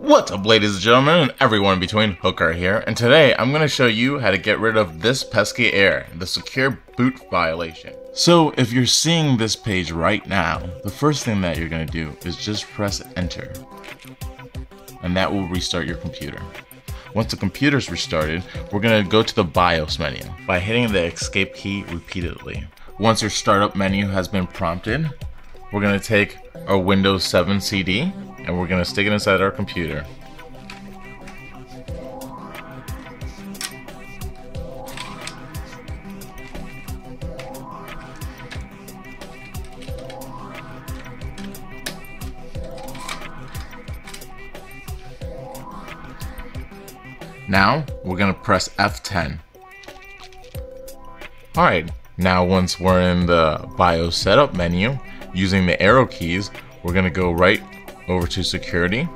What's up ladies and gentlemen and everyone in between, Hooker here, and today I'm going to show you how to get rid of this pesky error, the secure boot violation. So if you're seeing this page right now, the first thing that you're going to do is just press enter, and that will restart your computer. Once the computer's restarted, we're going to go to the BIOS menu by hitting the escape key repeatedly. Once your startup menu has been prompted, we're going to take our Windows 7 CD and we're to stick it inside our computer. Now, we're to press F10. Alright, now once we're in the BIOS setup menu, using the arrow keys, we're to go right over to security,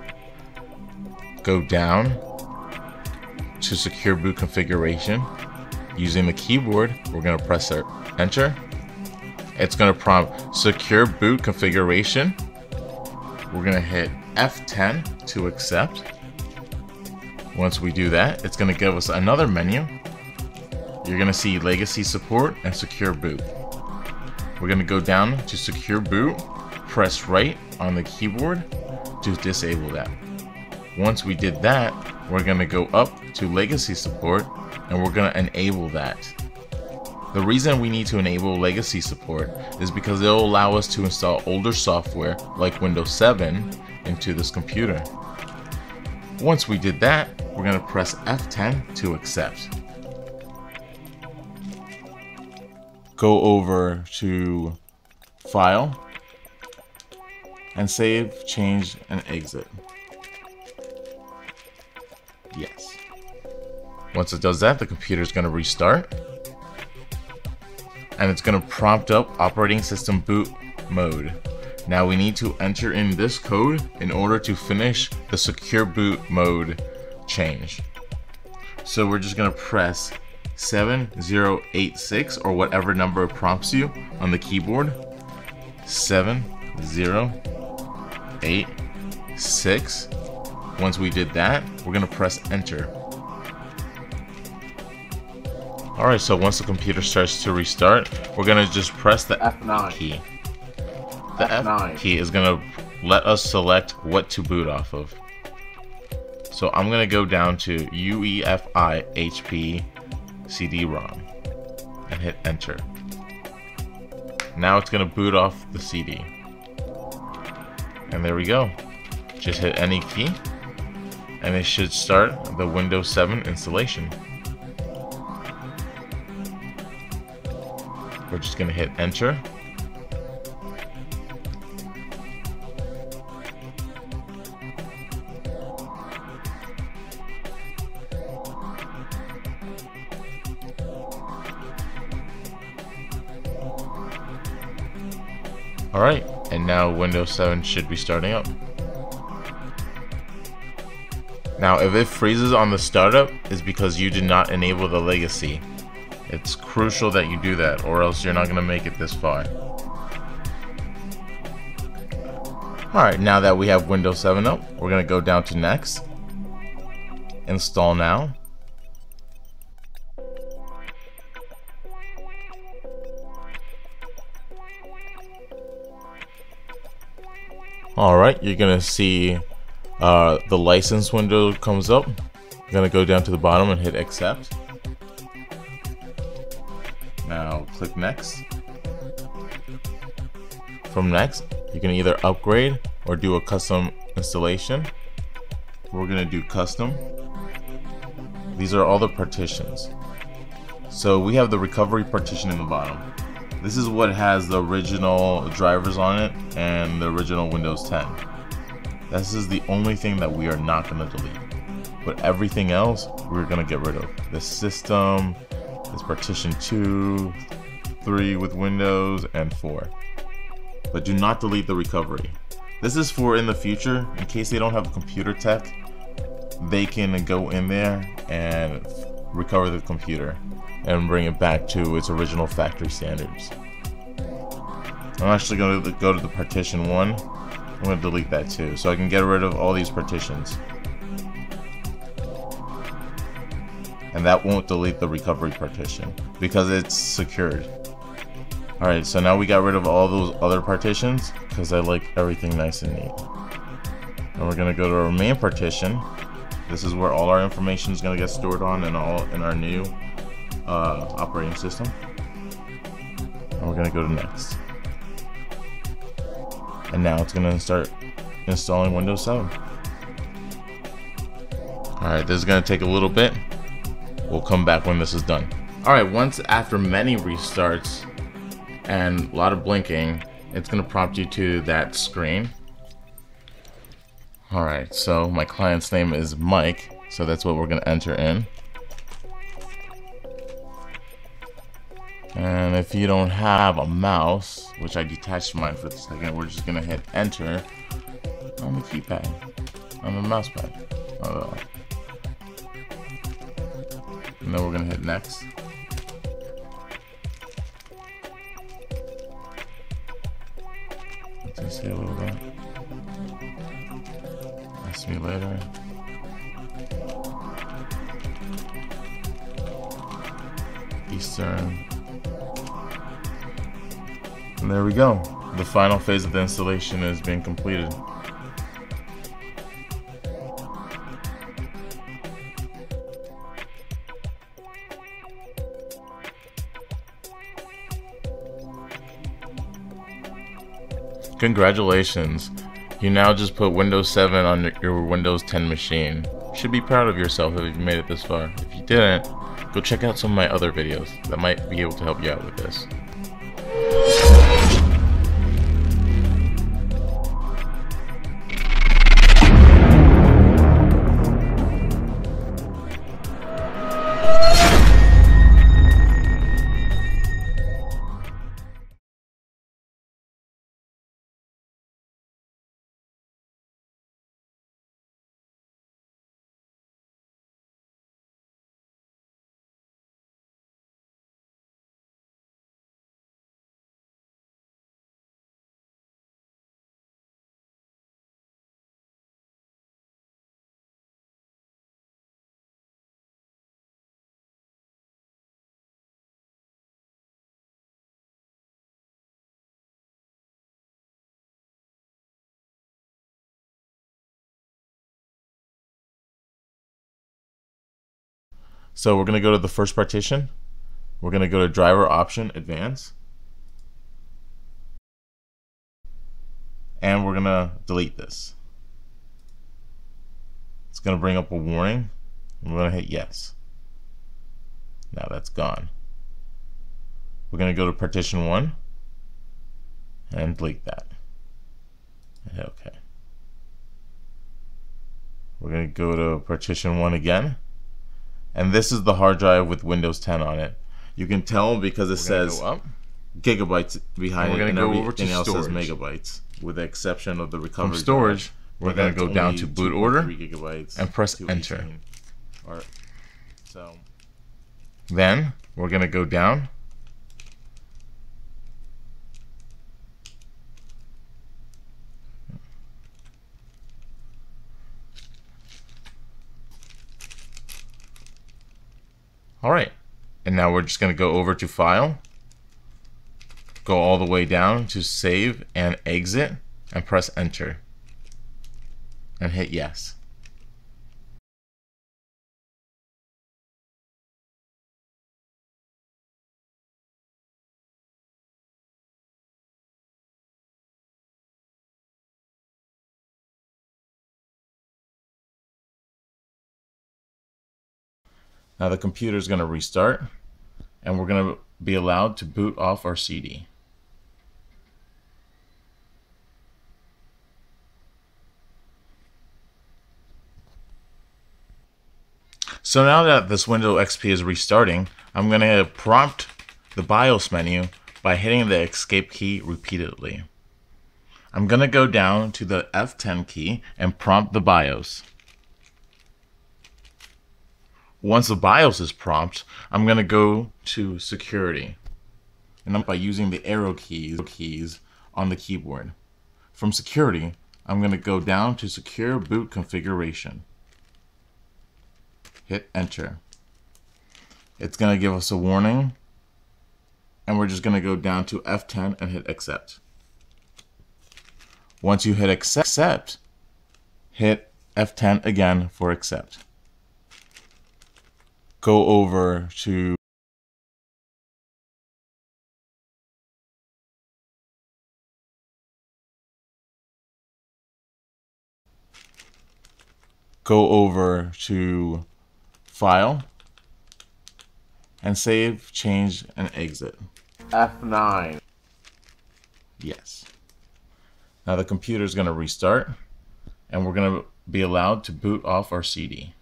go down to secure boot configuration. Using the keyboard, we're to press enter. It's to prompt secure boot configuration. We're to hit F10 to accept. Once we do that, it's to give us another menu. You're to see legacy support and secure boot. We're to go down to secure boot, press right on the keyboard to disable that. Once we did that, we're going to go up to legacy support and we're going to enable that. The reason we need to enable legacy support is because it will allow us to install older software like Windows 7 into this computer. Once we did that, we're going to press F10 to accept. Go over to File, and save, change, and exit. Yes. Once it does that, the computer is going to restart. And it's going to prompt up operating system boot mode. Now we need to enter in this code in order to finish the secure boot mode change. So we're just going to press 7086 or whatever number prompts you on the keyboard. 70 eight, six. Once we did that, we're gonna press enter. Alright, so once the computer starts to restart, we're gonna just press the F9 key. The F9 F key is gonna let us select what to boot off of. So I'm gonna go down to UEFI HP CD-ROM and hit enter. Now it's gonna boot off the CD. And there we go. Just hit any key and it should start the Windows 7 installation. We're just going to hit enter. Alright, and now Windows 7 should be starting up. Now if it freezes on the startup, it's because you did not enable the legacy. It's crucial that you do that or else you're not going to make it this far. Alright, now that we have Windows 7 up, we're going to go down to next. Install now. Alright, you're gonna see uh, the license window comes up. You're gonna go down to the bottom and hit accept. Now click next. From next, you can either upgrade or do a custom installation. We're gonna do custom. These are all the partitions. So we have the recovery partition in the bottom. This is what has the original drivers on it and the original Windows 10. This is the only thing that we are not going to delete. But everything else, we're going to get rid of. The system, is partition 2, 3 with Windows, and 4. But do not delete the recovery. This is for in the future, in case they don't have computer tech, they can go in there and recover the computer and bring it back to its original factory standards. I'm actually going to go to the partition 1 I'm going to delete that too, so I can get rid of all these partitions. And that won't delete the recovery partition because it's secured. Alright, so now we got rid of all those other partitions because I like everything nice and neat. And we're going to go to our main partition. This is where all our information is going to get stored on and all in our new uh, operating system. And we're to go to next. And now it's to start installing Windows 7. Alright, this is to take a little bit. We'll come back when this is done. Alright, once after many restarts and a lot of blinking, it's to prompt you to that screen. Alright, so my client's name is Mike, so that's what we're to enter in. And if you don't have a mouse, which I detached mine for the second, we're just gonna hit enter on the keypad, on the mouse pad. Oh. And then we're gonna hit next. Let's see a little bit. Ask me later. Eastern and there we go. The final phase of the installation is being completed. Congratulations. You now just put Windows 7 on your Windows 10 machine. Should be proud of yourself if you made it this far. If you didn't, go check out some of my other videos that might be able to help you out with this. So we're going to go to the first partition. We're going to go to driver option advance. And we're going to delete this. It's going to bring up a warning. We're going to hit yes. Now that's gone. We're going to go to partition 1 and delete that. hit OK. We're going to go to partition 1 again and this is the hard drive with Windows 10 on it. You can tell because it says gigabytes behind it, and everything else says megabytes, with the exception of the recovery. From storage, drive, we're going to go down to boot order and press enter. Or, so then we're going to go down All right, and now we're just gonna go over to File, go all the way down to Save and Exit, and press Enter, and hit Yes. Now the computer is going to restart and we're going to be allowed to boot off our CD. So now that this Windows XP is restarting, I'm going to prompt the BIOS menu by hitting the escape key repeatedly. I'm going to go down to the F10 key and prompt the BIOS. Once the BIOS is prompt, I'm going to go to security. And I'm by using the arrow keys, keys on the keyboard. From security, I'm going to go down to secure boot configuration. Hit enter. It's going to give us a warning and we're just going to go down to F10 and hit accept. Once you hit accept, hit F10 again for accept. Go over to go over to File and save, change, and exit. F9. Yes. Now the computer is going to restart and we're going to be allowed to boot off our CD.